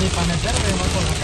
de para meterme más con la